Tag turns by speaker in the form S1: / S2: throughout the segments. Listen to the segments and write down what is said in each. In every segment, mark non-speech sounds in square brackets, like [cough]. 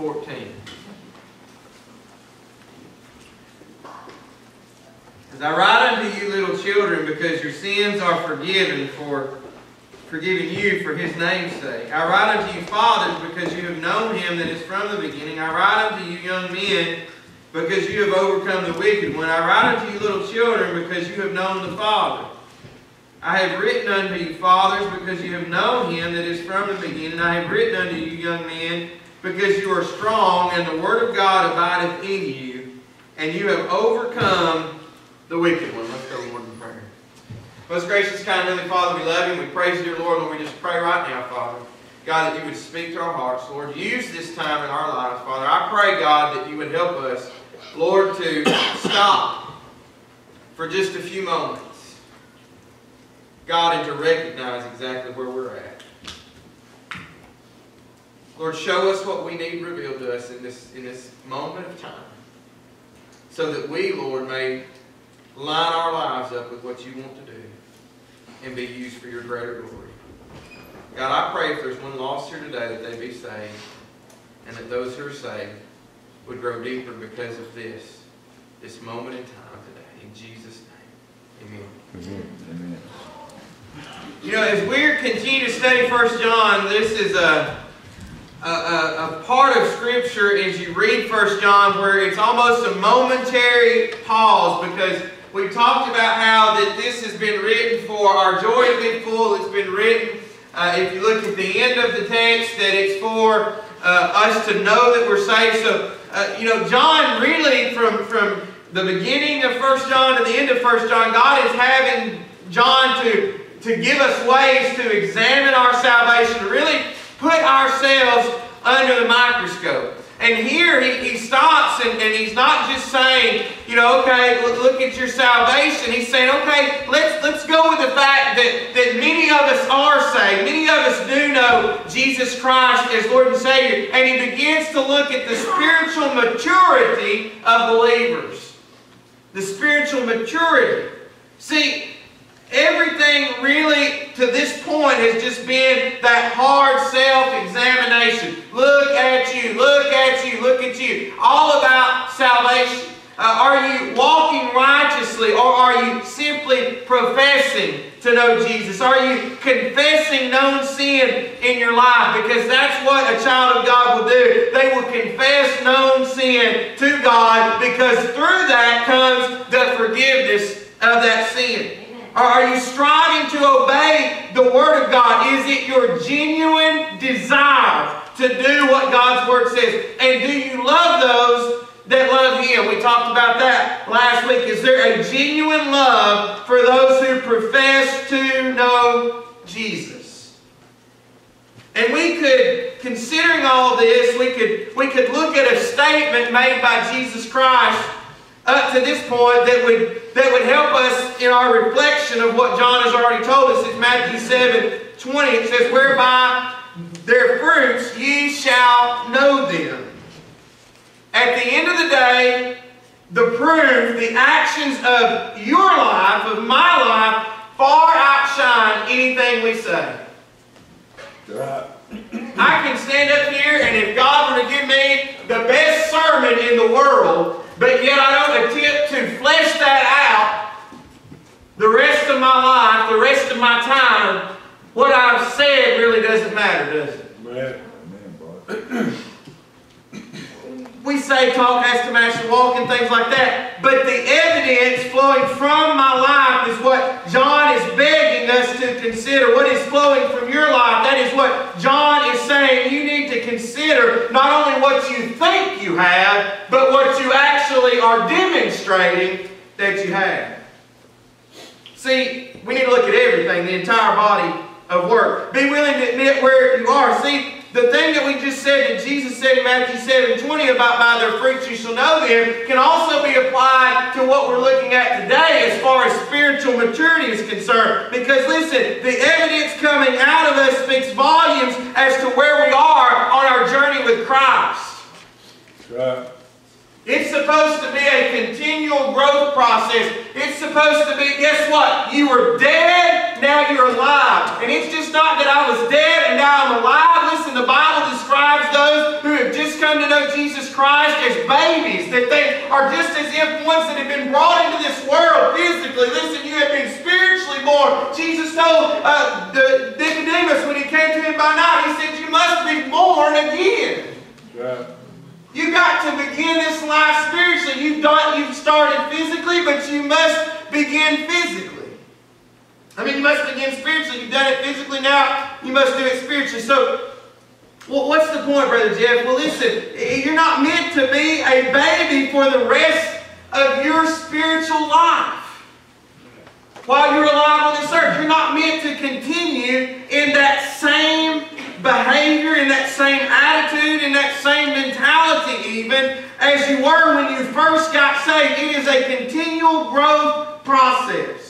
S1: 14.
S2: As I write unto you, little children, because your sins are forgiven for forgiving you for his name's sake. I write unto you, fathers, because you have known him that is from the beginning. I write unto you, young men, because you have overcome the wicked one. I write unto you, little children, because you have known the Father. I have written unto you, fathers, because you have known him that is from the beginning. I have written unto you, young men, because you are strong, and the word of God abideth in you, and you have overcome the wicked one. Let's go, Lord, in prayer. Most gracious, kind, heavenly Father, we love you. We praise you, Lord. Lord, we just pray right now, Father. God, that you would speak to our hearts. Lord, use this time in our lives, Father. I pray, God, that you would help us, Lord, to [coughs] stop for just a few moments. God, and to recognize exactly where we're at. Lord, show us what we need revealed to us in this, in this moment of time so that we, Lord, may line our lives up with what you want to do and be used for your greater glory. God, I pray if there's one lost here today that they be saved and that those who are saved would grow deeper because of this, this moment in time today. In Jesus' name, amen. Amen. amen. You know, as we continue to study First John, this is a, a, a, part of Scripture as you read First John where it's almost a momentary pause because we talked about how that this has been written for our joy to be full. It's been written, uh, if you look at the end of the text, that it's for uh, us to know that we're saved. So, uh, you know, John really, from, from the beginning of First John to the end of First John, God is having John to to give us ways to examine our salvation, to really put ourselves under the microscope. And here he, he stops and, and he's not just saying, you know, okay, look, at your salvation. He's saying, okay, let's, let's go with the fact that, that many of us are saved. Many of us do know Jesus Christ as Lord and Savior. And he begins to look at the spiritual maturity of believers. The spiritual maturity. See, Everything really to this point has just been that hard self-examination. Look at you, look at you, look at you. All about salvation. Uh, are you walking righteously or are you simply professing to know Jesus? Are you confessing known sin in your life? Because that's what a child of God will do. They will confess known sin to God because through that comes the forgiveness of that sin. Are you striving to obey the Word of God? Is it your genuine desire to do what God's Word says? And do you love those that love Him? We talked about that last week. Is there a genuine love for those who profess to know Jesus? And we could, considering all this, we could, we could look at a statement made by Jesus Christ up to this point that would, that would help us in our reflection of what John has already told us. It's Matthew 7 20. It says, Whereby their fruits ye shall know them. At the end of the day, the proof, the actions of your life, of my life, far outshine anything we say. I can stand up here and if God were to give me the best sermon in the world, but yet I don't attempt to flesh that out the rest of my life, the rest of my time. What I've said really doesn't matter, does it? Amen, [clears throat] we say talk the walk and things like that. But the evidence flowing from my life is what John is begging us to consider. What is flowing from your life, that is what John is saying. You need to consider not only what you think you have, but what you actually are demonstrating that you have. See, we need to look at everything, the entire body of work. Be willing to admit where you are. See, the thing that we just said that Jesus said in Matthew 7 20 about by their fruits you shall know them can also be applied to what we're looking at today as far as spiritual maturity is concerned. Because listen, the evidence coming out of us speaks volumes as to where we are on our journey with Christ. Right. It's supposed to be a continual growth process. It's supposed to be, guess what? You were dead, now you're alive. And it's just not that I was dead and now I'm alive. Listen, the Bible describes those who have just come to know Jesus Christ as babies, that they are just as if ones that have been brought into this world physically. Listen, you have been spiritually born. Jesus told uh, the Nicodemus when he came to him by night, he said, You must be born again. You got to begin this life spiritually. You've done, you've started physically, but you must begin physically. I mean, you must begin spiritually. You've done it physically now. You must do it spiritually. So, well, what's the point, Brother Jeff? Well, listen, you're not meant to be a baby for the rest of your spiritual life. While you're alive on this earth, you're not meant to continue in that same behavior, in that same attitude, in that same mentality, even as you were when you first got saved. It is a continual growth process.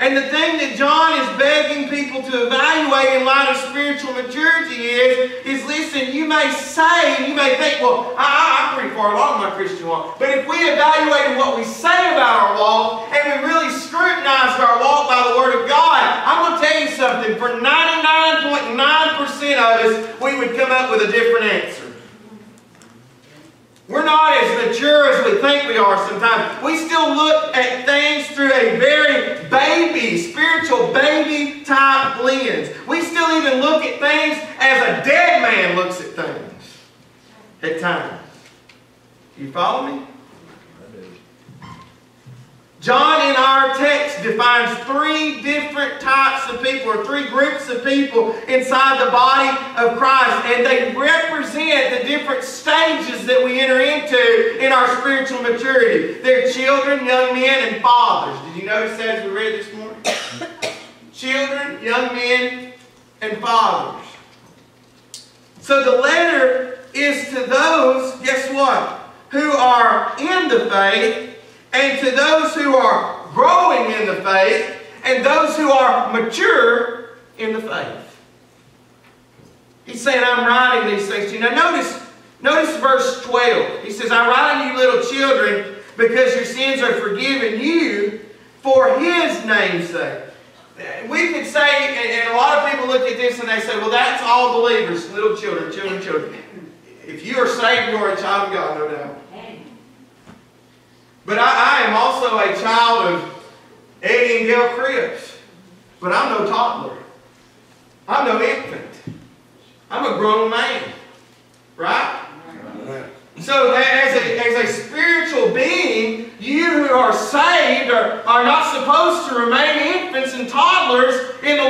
S2: And the thing that John is begging people to evaluate in light of spiritual maturity is, is listen, you may say, you may think, well, I, am pretty far along my Christian walk. But if we evaluated what we say about our walk and we really scrutinized our walk by the Word of God, I'm going to tell you something. For 99.9% of us, we would come up with a different answer. We're not as mature as we think we are sometimes. We still look at things through a very baby, spiritual baby type lens. We still even look at things as a dead man looks at things at times. You follow me? John in our text defines three different types of people or three groups of people inside the body of Christ and they represent the different stages that we enter into in our spiritual maturity. They're children, young men, and fathers. Did you notice that as we read this morning? [coughs] children, young men, and fathers. So the letter is to those, guess what, who are in the faith and to those who are growing in the faith, and those who are mature in the faith. He's saying, I'm writing these things to you. Now notice, notice verse 12. He says, I write you little children because your sins are forgiven you for His name's sake. We could say, and a lot of people look at this and they say, well, that's all believers, little children, children, children. If you are saved, you are a child of God, no doubt. But I, I am also a child of Eddie and Gail Cripps. But I'm no toddler. I'm no infant. I'm a grown man. Right? So as a, as a spiritual being, you who are saved are, are not supposed to remain infants and toddlers in the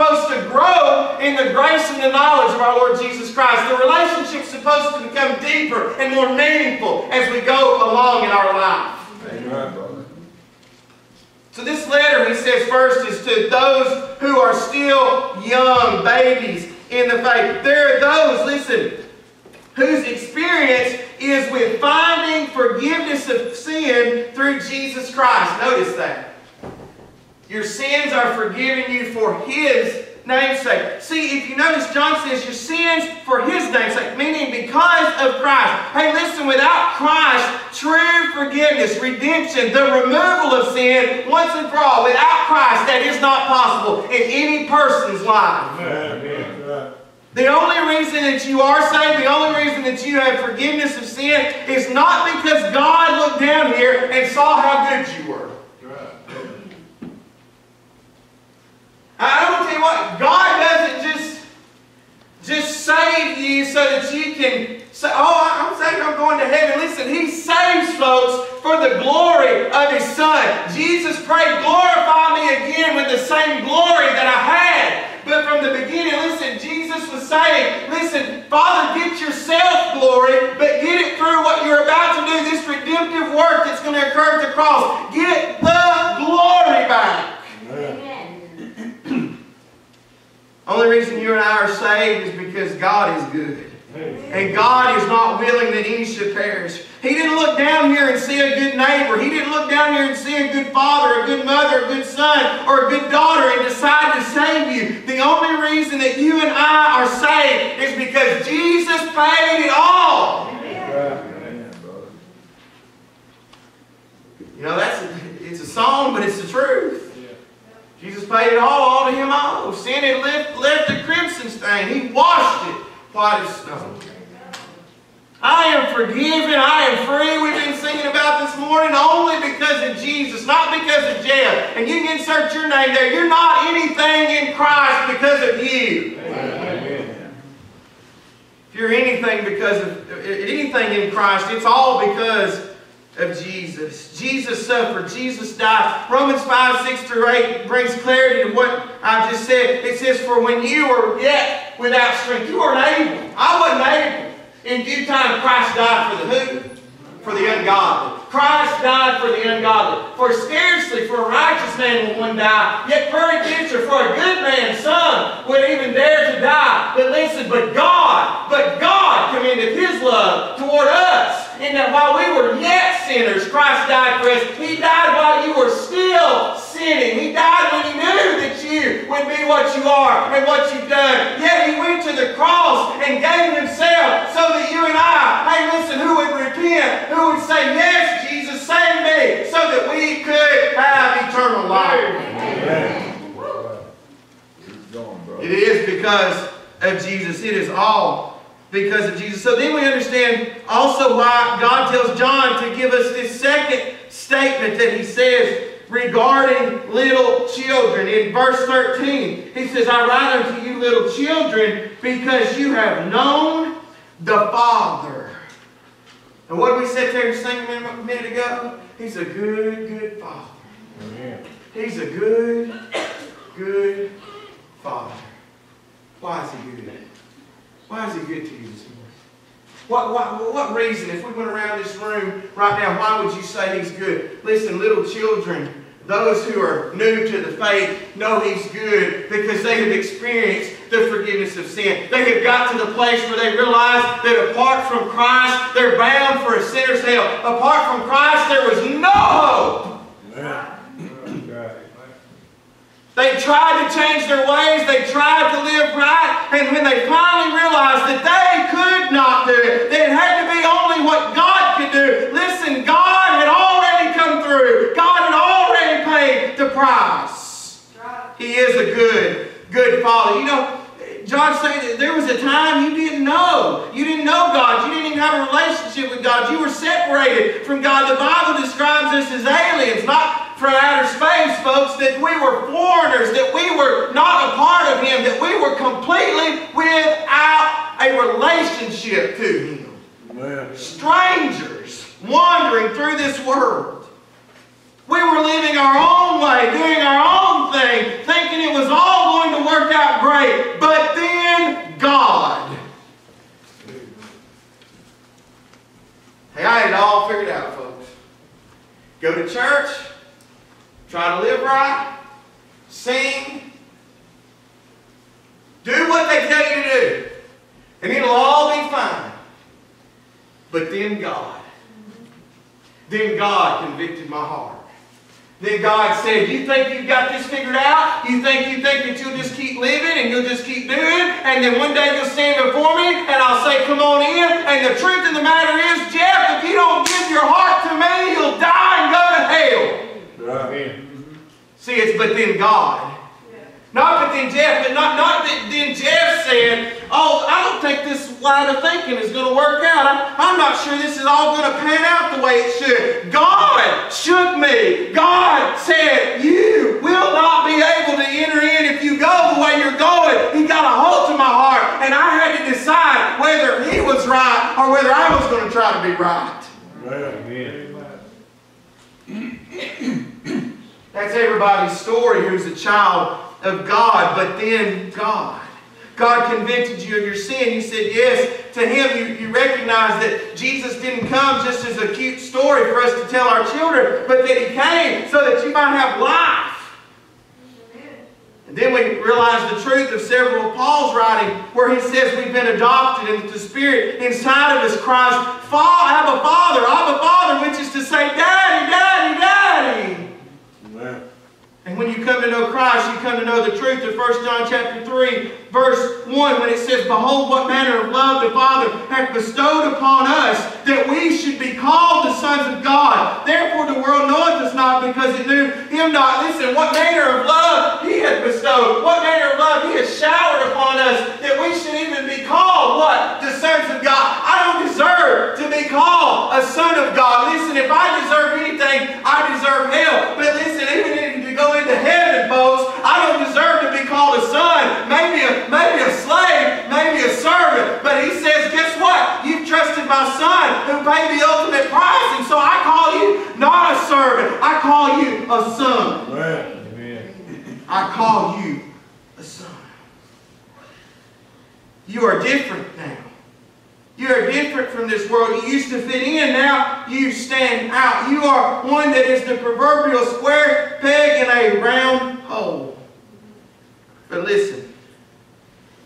S2: supposed to grow in the grace and the knowledge of our Lord Jesus Christ. The relationship's supposed to become deeper and more meaningful as we go along in our life. Amen. So this letter, he says first, is to those who are still young, babies in the faith. There are those, listen, whose experience is with finding forgiveness of sin through Jesus Christ. Notice that. Your sins are forgiven you for His namesake. See, if you notice, John says your sins for His namesake, meaning because of Christ. Hey, listen, without Christ, true forgiveness, redemption, the removal of sin once and for all, without Christ, that is not possible in any person's life. Amen. The only reason that you are saved, the only reason that you have forgiveness of sin is not because God looked down here and saw how good you were. I want to tell you what, God doesn't just, just save you so that you can say, oh, I'm saved, I'm going to heaven. Listen, He saves folks for the glory of His Son. Jesus prayed, glorify me again with the same glory that I had but from the beginning, listen, Jesus was saying, listen, Father, get yourself glory, but get it through what you're about to do, this redemptive work that's going to occur at the cross. Get the glory back. Amen. Only reason you and I are saved is because God is good. And God is not willing that any should perish. He didn't look down here and see a good neighbor. He didn't look down here and see a good father, a good mother, a good son, or a good daughter and decide to save you. The only reason that you and I are saved is because Jesus paid it all. You know, that's it's a song, but it's the truth. Jesus paid it all, all to him all. Sin had left, left a crimson stain. He washed it white as snow. I am forgiven, I am free. We've been singing about this morning only because of Jesus, not because of Jeff. And you can insert your name there. You're not anything in Christ because of you. If you're anything because of anything in Christ, it's all because of Jesus. Jesus suffered. Jesus died. Romans 5, 6 through 8 brings clarity to what I just said. It says, For when you were yet without strength, you weren't able. I wasn't able. In due time, Christ died for the who? For the ungodly. Christ died for the ungodly. For scarcely for a righteous man will one die, yet peradventure for a good man son would even dare to die. But listen, but God, but God commended His love toward us, in that while we were yet sinners, Christ died for us. He died while you were still sinning. He died when He knew that you would be what you and what you've done. Yet He went to the cross and gave Himself so that you and I, hey listen, who would repent, who would say, yes, Jesus, save me, so that we could have eternal life. It is because of Jesus. It is all because of Jesus. So then we understand also why God tells John to give us this second statement that he says regarding little children. In verse 13, he says, I write unto you little children because you have known the Father. And what did we sit there and sing a minute ago? He's a good, good Father. He's a good, good Father. Why is he good? Why is he good to you this morning? What, what, what reason, if we went around this room right now, why would you say he's good? Listen, little children, those who are new to the faith know he's good because they have experienced the forgiveness of sin. They have got to the place where they realize that apart from Christ, they're bound for a sinner's hell. Apart from Christ, there was no hope. They tried to change their ways. They tried to live right. And when they finally realized that they could not do it, that it had to be only what God could do. Listen, God had already come through. God had already paid the price. He is a good, good Father. You know, John said that there was a time you didn't know. You didn't know God. You didn't even have a relationship with God. You were separated from God. The Bible describes us as aliens, not from outer space, folks, that we were foreigners, that we were not a part of Him, that we were completely without a relationship to Him.
S1: Amen.
S2: Strangers wandering through this world. We were living our own way, doing our own thing, thinking it was all going to work out great. But then God. Hey, I had it all figured out, folks. Go to church, try to live right, sing, do what they tell you to do, and it'll all be fine. But then God. Then God convicted my heart. Then God said, you think you've got this figured out? You think you think that you'll just keep living and you'll just keep doing? And then one day you'll stand before me and I'll say, come on in. And the truth of the matter is, Jeff, if you don't give your heart to me, you'll die and go to hell.
S1: Right.
S2: See, it's but then God. Not but then Jeff, but not, not that then Jeff said, oh, I don't think this line of thinking is going to work out. I, I'm not sure this is all going to pan out the way it should. God shook me. God said, you will not be able to enter in if you go the way you're going. He got a hold to my heart, and I had to decide whether he was right or whether I was going to try to be right.
S1: Amen.
S2: That's everybody's story who's a child of God, but then God. God convicted you of your sin. You said yes to Him. You, you recognize that Jesus didn't come just as a cute story for us to tell our children, but that He came so that you might have life. And then we realize the truth of several of Paul's writing where he says we've been adopted into the Spirit inside of us Christ. Abba Father, I have a Father, which is to say, Daddy, Daddy. And when you come to know Christ, you come to know the truth of 1 John chapter 3, verse 1, when it says, Behold, what manner of love the Father hath bestowed upon us, that we should be called the sons of God. Therefore the world knoweth us not, because it knew him not. Listen, what manner of love he hath bestowed, what manner of love he hath showered upon us, that we should even be called, what? The sons of God. I don't deserve to be called a son of God. Listen, if I deserve anything, I deserve hell. But listen, even to heaven, folks, I don't deserve to be called a son. Maybe a maybe a slave, maybe a servant. But he says, guess what? You've trusted my son who paid the ultimate price. And so I call you not a servant. I call you a son. I call you a son. You are different now. You are different from this world. You used to fit in, now you stand out. You are one that is the proverbial square peg in a round hole. But listen,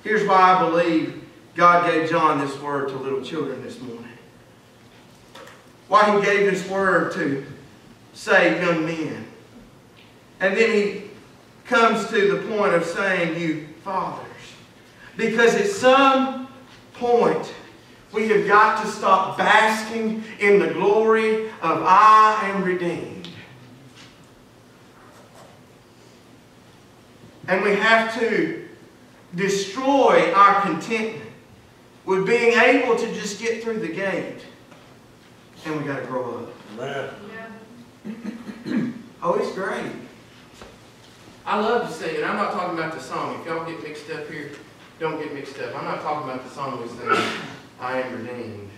S2: here's why I believe God gave John this word to little children this morning. Why he gave this word to save young men. And then he comes to the point of saying, you fathers. Because at some point, we have got to stop basking in the glory of I am redeemed. And we have to destroy our contentment with being able to just get through the gate. And we got to grow up. [clears throat] Oh, it's great. I love to sing, and I'm not talking about the song. If y'all get mixed up here, don't get mixed up. I'm not talking about the song we sing, I am redeemed.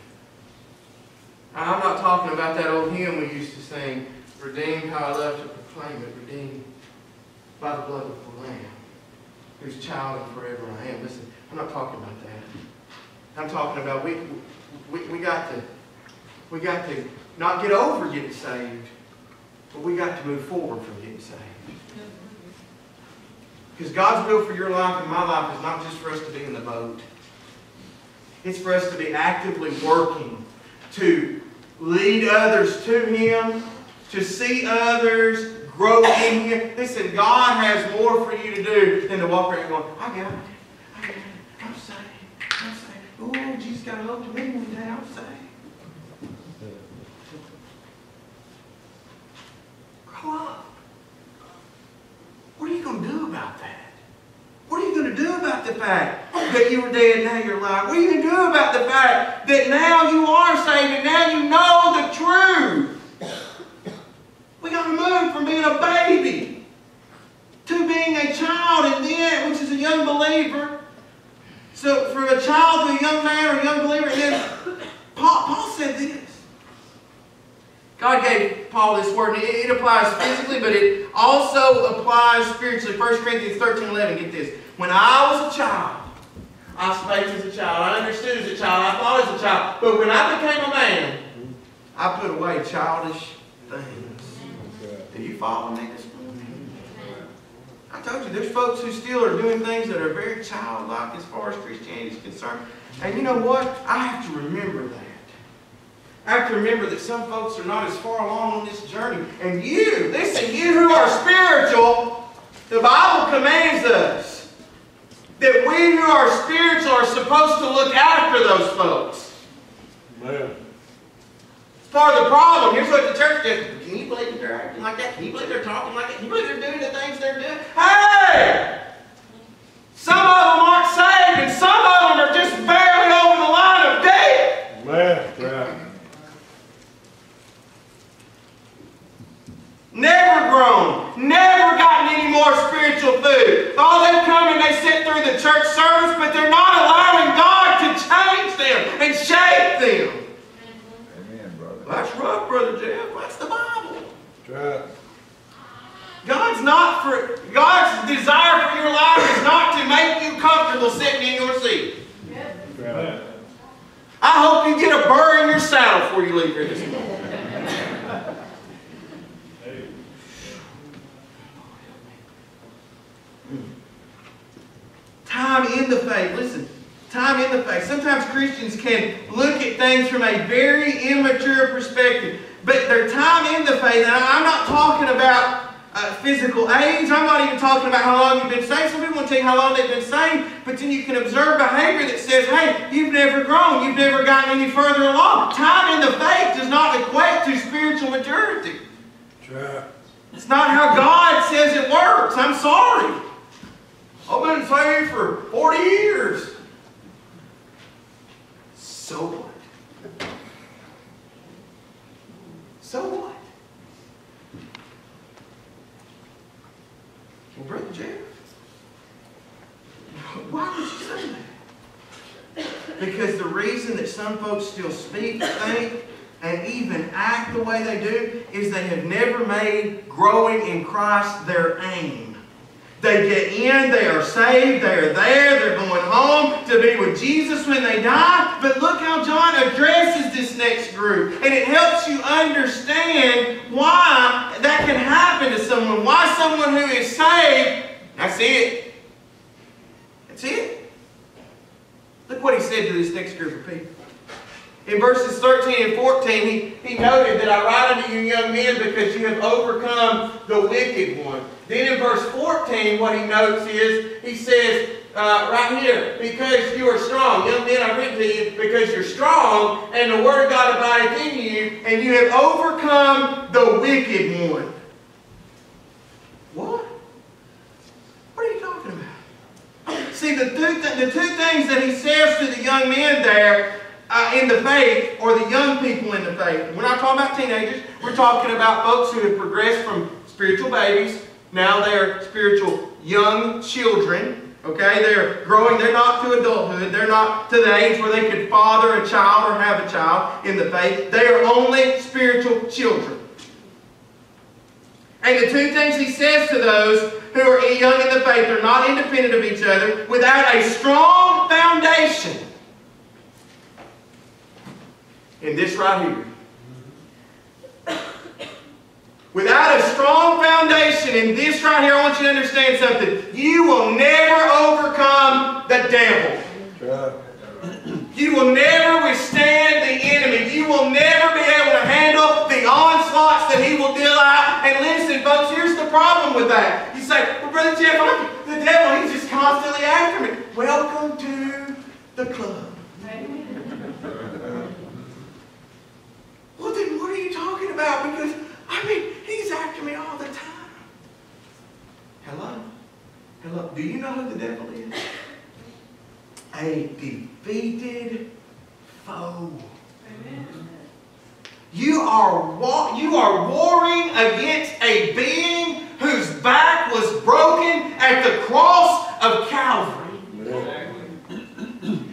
S2: I'm not talking about that old hymn we used to sing, Redeemed, how I love to proclaim it, redeemed by the blood of the Lamb, whose child and forever I am. Listen, I'm not talking about that. I'm talking about we, we, we got to, we got to not get over getting saved, but we got to move forward from getting saved. Mm-hmm. Because God's will for your life and my life is not just for us to be in the boat. It's for us to be actively working to lead others to Him, to see others grow in Him. Listen, God has more for you to do than to walk around going, I got it. I got it. I'm saved. I'm saved. Oh, Jesus got a hold of me one day. I'm saved. Grow up. What are you going to do about that? What are you going to do about the fact that you were dead and now you're alive? What are you going to do about the fact that now you are saved and now you know the truth? We got to move from being a baby to being a child and then, which is a young believer. So from a child to a young man or a young believer, and then Paul, Paul said. God gave Paul this word, and it, applies physically, but it also applies spiritually. 1 Corinthians 13 11, get this. When I was a child, I spake as a child, I understood as a child, I thought as a child. But when I became a man, I put away childish things. Do you follow me this morning? I told you, there's folks who still are doing things that are very childlike as far as Christianity is concerned. And you know what? I have to remember that. I have to remember that some folks are not as far along on this journey. And you, listen, you who are spiritual, the Bible commands us that we who are spiritual are supposed to look after those folks.
S1: Man.
S2: It's part of the problem. Here's what the church does. Can you believe they're acting like that? Can you believe they're talking like that? Can you believe they're doing the things they're doing? Hey! Some of them aren't saved, and some of them are just barely over the line of death.
S1: Man. Right.
S2: Never grown. Never gotten any more spiritual food. Oh, they come and they sit through the church service, but they're not allowing God to change them and shape them.
S3: Amen, brother.
S2: That's rough, Brother Jeff. That's the Bible.
S1: Right.
S2: God's not for God's desire for your life is not to make you comfortable sitting in your seat.
S1: Right.
S2: I hope you get a burr in your saddle before you leave here this morning. Time in the faith. Listen, time in the faith. Sometimes Christians can look at things from a very immature perspective. But their time in the faith, and I'm not talking about uh, physical age. I'm not even talking about how long you've been saved. Some people want to tell you how long they've been saved, but then you can observe behavior that says, hey, you've never grown. You've never gotten any further along. Time in the faith does not equate to spiritual maturity.
S1: Right.
S2: It's not how God says it works. I'm sorry. I've been saved for 40 years. So what? So what? Well, Brother Jeff, why would you say that? Because the reason that some folks still speak, think, and even act the way they do is they have never made growing in Christ their aim. They get in, they are saved, they are there, they're going home to be with Jesus when they die. But look how John addresses this next group. And it helps you understand why that can happen to someone. Why someone who is saved, that's it. That's it. Look what he said to this next group of people. In verses 13 and 14, he, he noted that I write unto you young men because you have overcome the wicked one. Then in verse 14, what he notes is, he says, uh, right here, because you are strong. Young men, I written to you because you're strong, and the word of God abideth in you, and you have overcome the wicked one. What? What are you talking about? See, the two, th the two things that he says to the young men there uh, in the faith, or the young people in the faith, we're not talking about teenagers, we're talking about folks who have progressed from spiritual babies, now they're spiritual young children, Okay, they're growing, they're not to adulthood, they're not to the age where they could father a child or have a child in the faith. They are only spiritual children. And the two things he says to those who are young in the faith are not independent of each other without a strong foundation. In this right here. Without a strong foundation in this right here, I want you to understand something. You will never overcome the devil. You will never withstand the enemy. You will never be able to handle the onslaughts that he will deal out. And listen, folks, here's the problem with that. You say, well, Brother Jeff, I'm, the devil, he's just constantly after me. Welcome to the club. well, then what are you talking about? Because, I mean, he's after me all the time. Hello? Hello? Do you know who the devil is? A defeated foe. You are, wa- you are warring against a being whose back was broken at the cross of Calvary.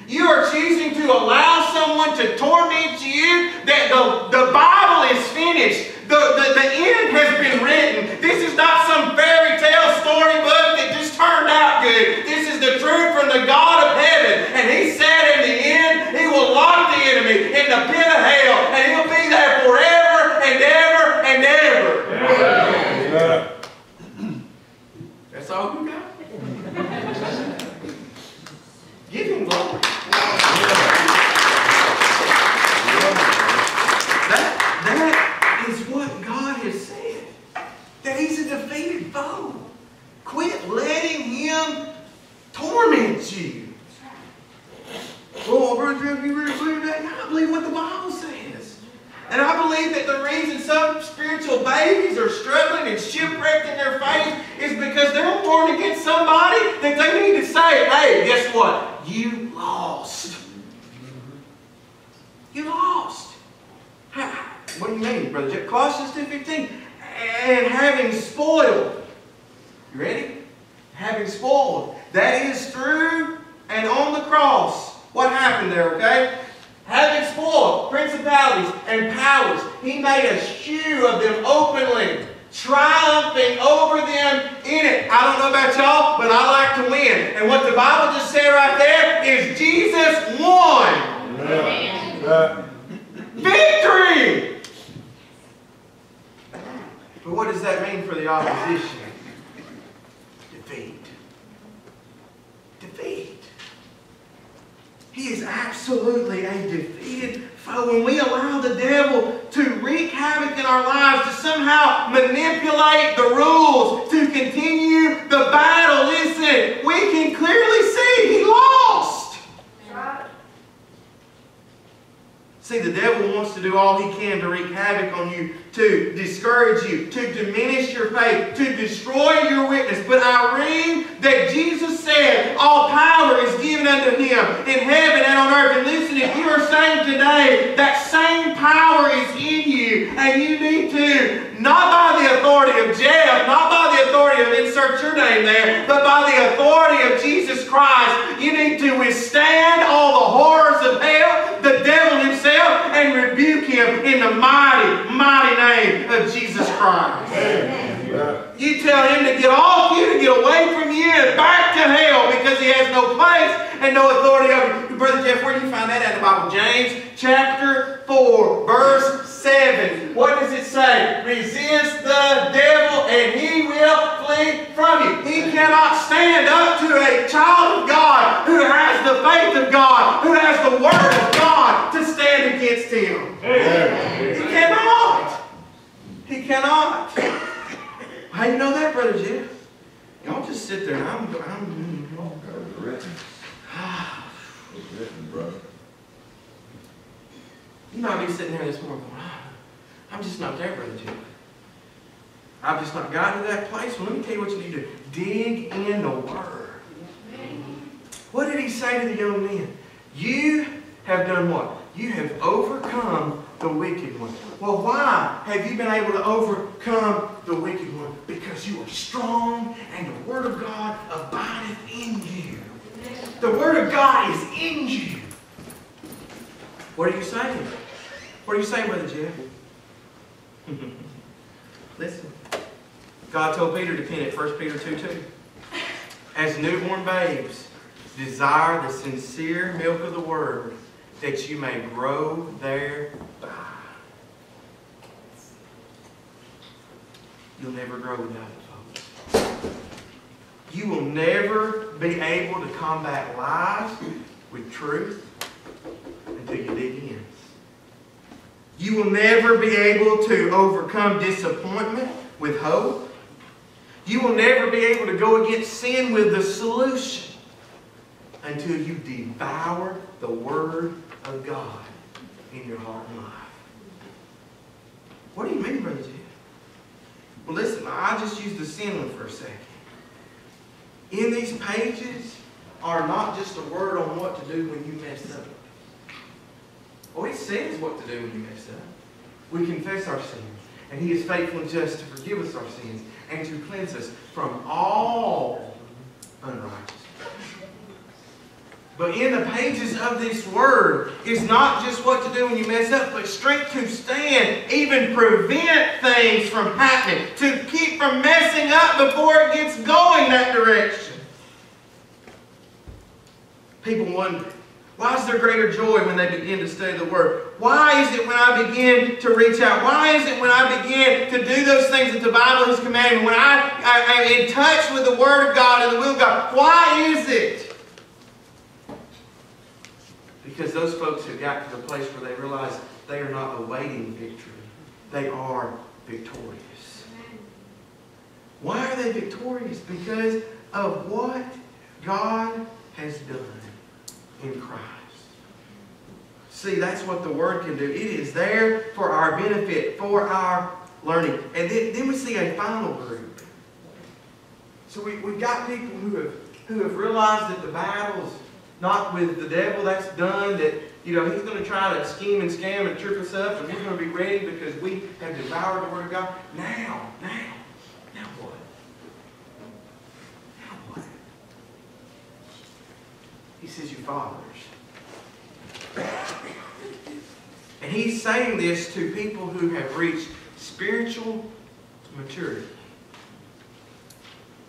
S2: You are choosing to allow someone to torment you that the, the Bible is finished. The, the, the end has been written. This is not some fairy tale storybook that just turned out good. This is the truth from the God of heaven. And he said in the end, he will lock the enemy in the pit of hell. And he'll be there forever and ever and ever. That's all you got? Give him glory. That, that is what God has said. That he's a defeated foe. Quit letting him torment you. Oh, Brother Jeff, you really believe that? No, I believe what the Bible. And I believe that the reason some spiritual babies are struggling and shipwrecked in their faith is because they're warned against somebody that they need to say, hey, guess what? You lost. You lost. What do you mean, Brother Jeff? Colossians 2.15. And having spoiled. You ready? Having spoiled. That is through and on the cross. What happened there, okay? Having spoiled principalities and powers, he made a shoe of them openly, triumphing over them in it. I don't know about y'all, but I like to win. And what the Bible just said right there is Jesus won. Victory! But what does that mean for the opposition? Defeat. Defeat. He is absolutely a defeated foe. When we allow the devil to wreak havoc in our lives, to somehow manipulate the rules, to continue the battle, listen, we can clearly see he lost. See, the devil wants to do all he can to wreak havoc on you, to discourage you, to diminish your faith, to destroy your witness. But I read that Jesus said, All power is given unto him in heaven and on earth. And listen, if you are saying today that same power is in you, and you need to, not by the authority of Jeff, not by the authority of insert your name there, but by the authority of Jesus Christ, you need to withstand all the horrors of hell, and rebuke him in the mighty, mighty name of Jesus Christ. You tell him to get off you, to get away from you, and back to hell because he has no place and no authority over you. Brother Jeff, where do you find that at the Bible? James chapter 4, verse 7. What does it say? Resist the devil and he will flee from you. He cannot stand up to a child of God who has the faith of God, who has the word of God to stand against him. He cannot. He cannot. How you know that, Brother Jeff? Y'all just sit there I'm, I'm
S3: That was [sighs] written. It was written, brother.
S2: You might be sitting there this morning going, "Ah, I'm just not there, Brother Jeff. I've just not gotten to that place. Well, let me tell you what you need to do. Dig in the Word. What did he say to the young men? You have done what? You have overcome the wicked one. Well, why have you been able to overcome the wicked one? Because you are strong and the Word of God abideth in you. The Word of God is in you. What are you saying? What are you saying, Brother Jeff? [laughs] Listen. God told Peter to pin it, 1 Peter 2 2. As newborn babes, desire the sincere milk of the Word, that you may grow thereby. You'll never grow without it, folks. You will never be able to combat lies with truth until you dig in. You will never be able to overcome disappointment with hope. You will never be able to go against sin with the solution until you devour the Word of God in your heart and life. What do you mean, Brother? Well, listen, I'll just use the sin for a second. In these pages are not just a word on what to do when you mess up. Oh, it says what to do when you mess up. We confess our sins, and He is faithful and just to forgive us our sins and to cleanse us from all unrighteousness. But in the pages of this word is not just what to do when you mess up, but strength to stand, even prevent things from happening, to keep from messing up before it gets going that direction. People wonder, why is there greater joy when they begin to study the Word? Why is it when I begin to reach out? Why is it when I begin to do those things that the Bible has commanded? When I, I am in touch with the Word of God and the will of God? Why is it? Because those folks have got to the place where they realize they are not awaiting victory. They are victorious. Why are they victorious? Because of what God has done in Christ. See, that's what the Word can do. It is there for our benefit, for our learning. And then, then we see a final group. So we, we've got people who have, who have realized that the battle's not with the devil, that's done, that you know, he's going to try to scheme and scam and trip us up, and we're going to be ready because we have devoured the Word of God. Now, now, now what? Now what? He says, you fathers. And he's saying this to people who have reached spiritual maturity.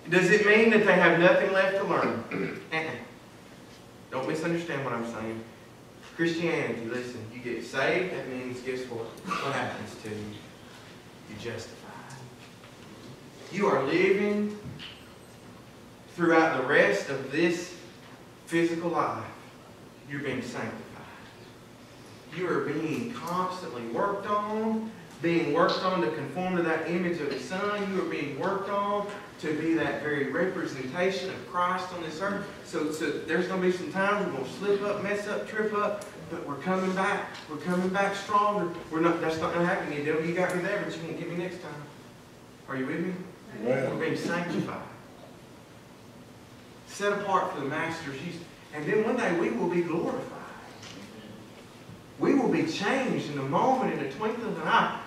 S2: Does it mean that they have nothing left to learn? [clears throat] Uh-uh. Don't misunderstand what I'm saying. Christianity, listen, you get saved, that means guess what? What happens to you? You're justified. You are living throughout the rest of this physical life. You're being sanctified. You are being constantly worked on being worked on to conform to that image of the Son. You are being worked on to be that very representation of Christ on this earth. So, so there's going to be some times we're going to slip up, mess up, trip up, but we're coming back. We're coming back stronger. We're not. That's not going to happen you, devil. You got me there, but you won't get me next time. Are you with me? We're
S3: Well,
S2: being sanctified, set apart for the Master's use, and then one day we will be glorified. We will be changed in a moment, in a twinkling of an eye.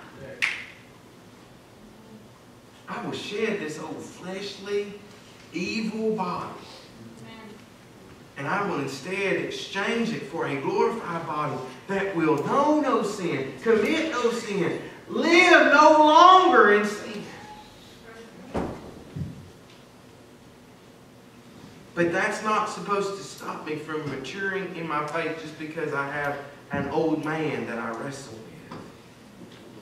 S2: I will shed this old fleshly, evil body. And I will instead exchange it for a glorified body that will know no sin, commit no sin, live no longer in sin. But that's not supposed to stop me from maturing in my faith just because I have an old man that I wrestle with.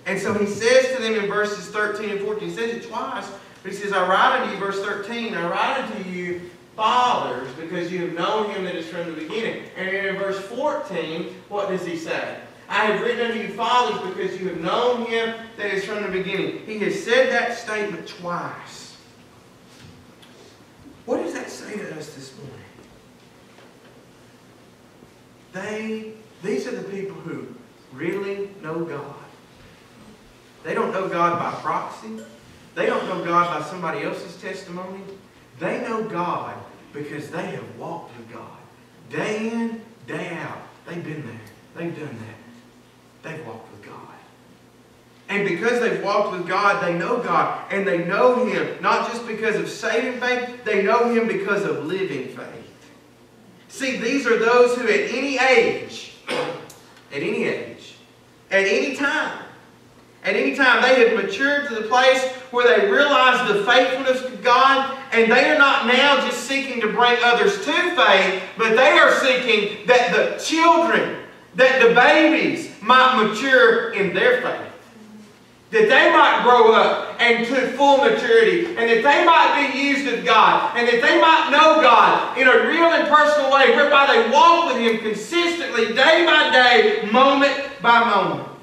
S2: And so he says to them in verses 13 and 14, he says it twice, but he says, I write unto you, verse 13, I write unto you, fathers, because you have known him that is from the beginning. And in verse 14, what does he say? I have written unto you, fathers, because you have known him that is from the beginning. He has said that statement twice. What does that say to us this morning? They, these are the people who really know God. They don't know God by proxy. They don't know God by somebody else's testimony. They know God because they have walked with God. Day in, day out. They've been there. They've done that. They've walked with God. And because they've walked with God, they know God. And they know Him not just because of saving faith, they know Him because of living faith. See, these are those who at any age, [clears throat] at any age, at any time, at any time they have matured to the place where they realize the faithfulness of God and they are not now just seeking to bring others to faith, but they are seeking that the children, that the babies might mature in their faith. That they might grow up and to full maturity, and that they might be used of God, and that they might know God in a real and personal way, whereby they walk with Him consistently, day by day, moment by moment.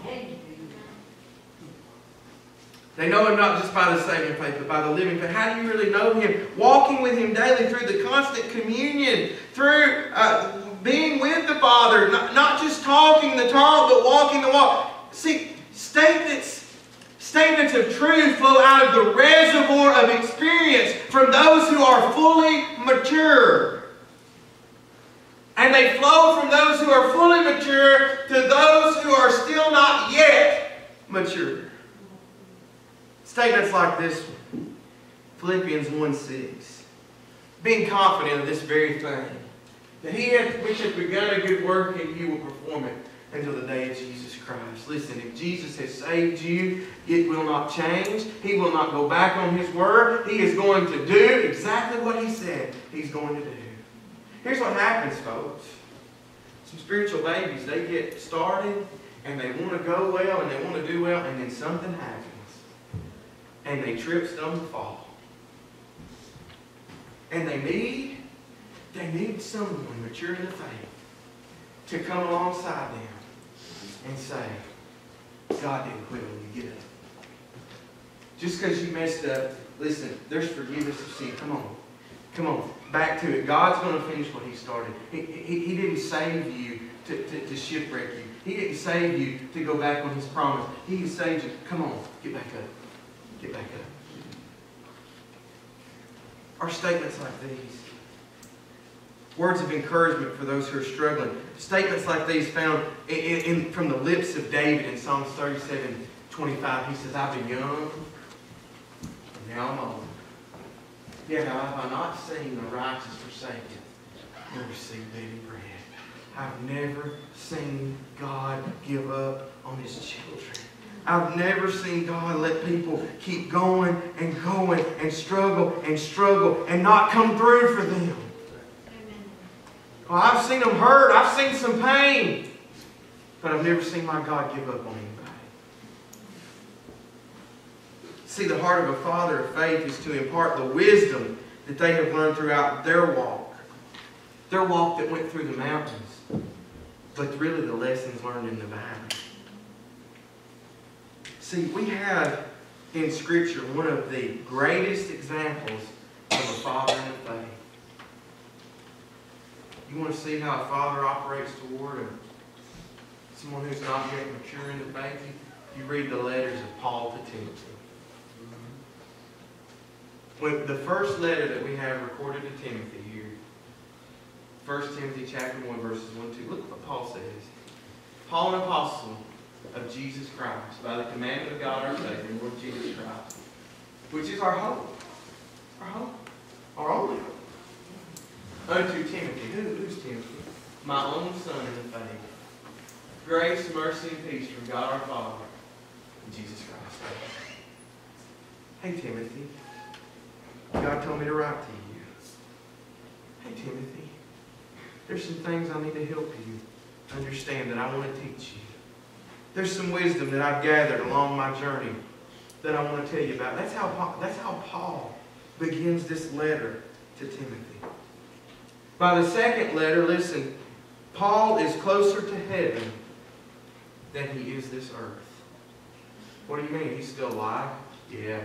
S2: They know Him not just by the saving faith, but by the living faith. How do you really know Him? Walking with Him daily through the constant communion, through uh, being with the Father, not, not just talking the talk, but walking the walk. See, statements, statements of truth flow out of the reservoir of experience from those who are fully mature. And they flow from those who are fully mature to those who are still not yet mature. Statements like this one. Philippians 1 6. Being confident of this very thing, that he hath, which hath begun a good work in you will perform it until the day of Jesus Christ. Listen, if Jesus has saved you, it will not change. He will not go back on his word. He is going to do exactly what he said he's going to do. Here's what happens, folks. Some spiritual babies, they get started and they want to go well and they want to do well, and then something happens and they trip, stumble, fall. And they need, they need someone mature in the faith to come alongside them and say, God didn't quit when you get up. Just because you messed up, listen, there's forgiveness of sin. Come on. Come on. Back to it. God's going to finish what He started. He, he, he didn't save you to, to, to shipwreck you. He didn't save you to go back on His promise. He saved you. Come on. Get back up. Get back up. Are statements like these. Words of encouragement for those who are struggling. Statements like these found in, in, from the lips of David in Psalms 37, 25. He says, I've been young, and now I'm old. Yet have I not seen the righteous forsaken, nor receive daily bread. I've never seen God give up on his children. I've never seen God let people keep going and going and struggle and struggle and not come through for them. Well, I've seen them hurt. I've seen some pain. But I've never seen my God give up on anybody. See, the heart of a father of faith is to impart the wisdom that they have learned throughout their walk. Their walk that went through the mountains. But really the lessons learned in the valley. See, we have in Scripture one of the greatest examples of a father in the faith. You want to see how a father operates toward someone who's not yet mature in the faith? You, you read the letters of Paul to Timothy. When the first letter that we have recorded to Timothy here, 1 Timothy chapter 1, verses 1 2, look what Paul says. Paul, an apostle of Jesus Christ, by the commandment of God our Savior, Lord Jesus Christ, which is our hope. Our hope. Our only hope. Unto Timothy. Who, who's Timothy? My own son in the faith. Grace, mercy, and peace from God our Father and Jesus Christ. Hey, Timothy. God told me to write to you. Hey, Timothy. There's some things I need to help you understand that I want to teach you. There's some wisdom that I've gathered along my journey that I want to tell you about. That's how Paul, that's how Paul begins this letter to Timothy. By the second letter, listen, Paul is closer to heaven than he is this earth. What do you mean? He's still alive? Yeah.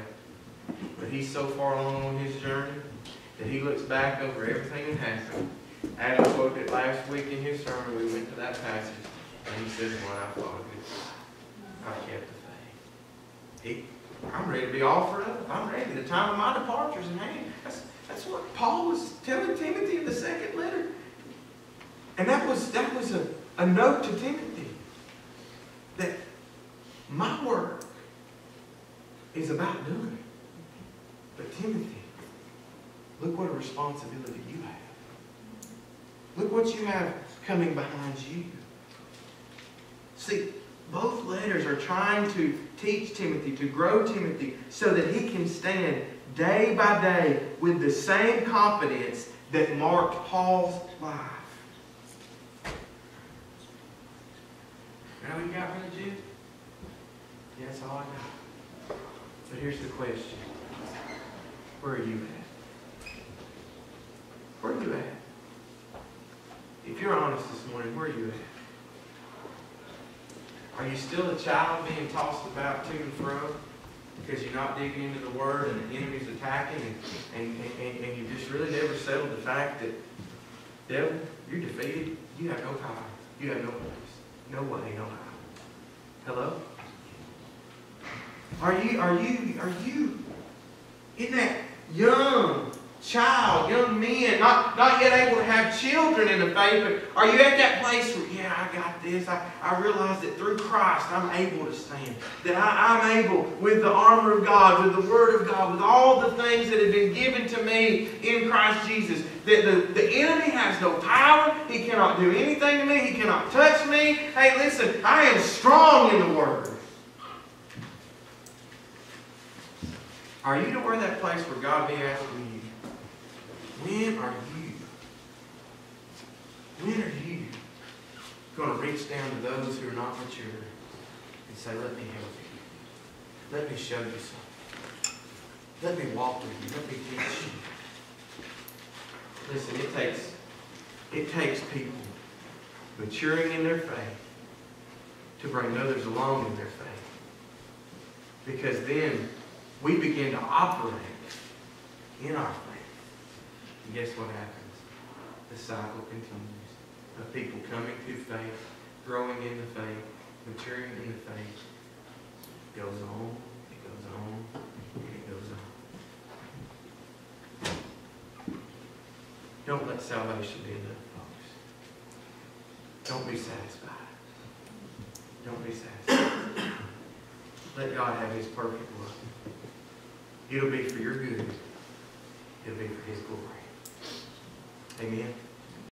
S2: But he's so far along on his journey that he looks back over everything that happened. Adam quoted it last week in his sermon. We went to that passage, and he says, "When I thought of I kept the faith." He, I'm ready to be offered up. I'm ready. The time of my departure is in hand. That's, that's what Paul was telling Timothy in the second letter. And that was that was a, a note to Timothy that my work is about doing it. But Timothy, look what a responsibility you have. Look what you have coming behind you. See, both letters are trying to teach Timothy, to grow Timothy, so that he can stand day by day with the same confidence that marked Paul's life. Now you got me, Jude? Yeah, that's all I got. But here's the question. Where are you at? Where are you at? If you're honest this morning, where are you at? Are you still a child being tossed about to and fro because you're not digging into the Word and the enemy's attacking and, and, and, and you just really never settled the fact that, devil, you're defeated. You have no power. You have no place. No way, no how. Hello? Are you, are you, are you in that young child, young men, not, not yet able to have children in the faith, but are you at that place where, yeah, I got this. I, I realize that through Christ I'm able to stand. That I, I'm able, with the armor of God, with the Word of God, with all the things that have been given to me in Christ Jesus, that the, the enemy has no power. He cannot do anything to me. He cannot touch me. Hey, listen, I am strong in the Word. Are you to where that place where God be asking you, when are you, when are you going to reach down to those who are not mature and say, let me help you. Let me show you something. Let me walk with you. Let me teach you. Listen, it takes, it takes people maturing in their faith to bring others along in their faith. Because then we begin to operate in our. And guess what happens? The cycle continues of people coming to faith, growing in the faith, maturing in the faith. It goes on, it goes on, it goes on. Don't let salvation be enough, folks. Don't be satisfied. Don't be satisfied. Let God have His perfect work. It'll be for your good. It'll be for His glory. Amen.